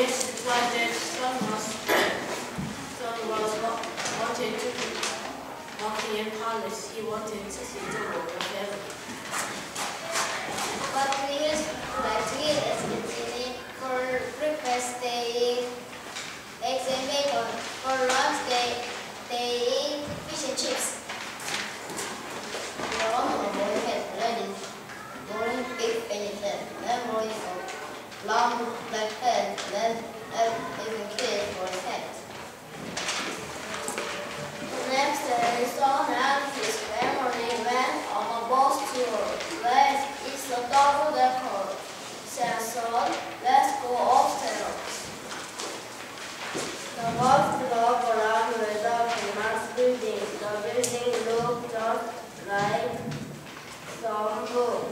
Yes, it's why that son was, son was wanted to be Buckingham Palace. He wanted to see the world of heaven. But he is, but he is intended for breakfast they examined for lunch they they eat fish and chips. The bus drove around with the famous building. The building looked just like some book.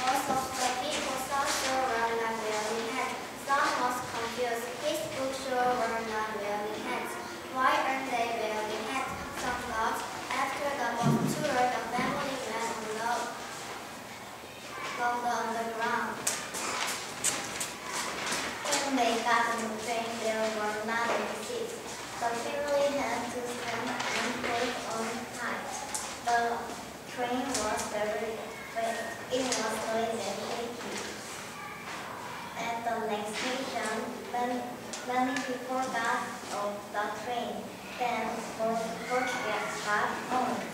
Most of the people saw sure were not wearing hats. Son was confused. His book sure were not wearing hats. Why aren't they wearing hats? Some thought. After the bus tour, the family went along along the underground. When they got on the train, there were not any seats. The family had to stand and hold on tight. The train was very fast. It was noisy and shaky. At the next station, many, many people got off the train. Then most people get back home.